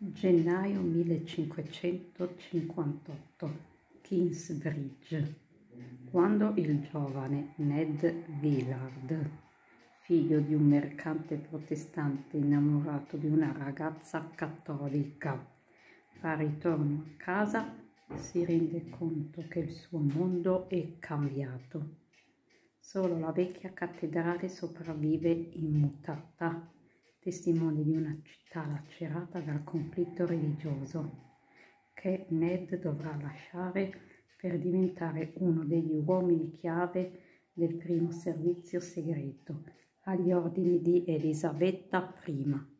Gennaio 1558, Kingsbridge, quando il giovane Ned Villard, figlio di un mercante protestante innamorato di una ragazza cattolica, fa ritorno a casa, si rende conto che il suo mondo è cambiato. Solo la vecchia cattedrale sopravvive immutata testimone di una città lacerata dal conflitto religioso, che Ned dovrà lasciare per diventare uno degli uomini chiave del primo servizio segreto agli ordini di Elisabetta I.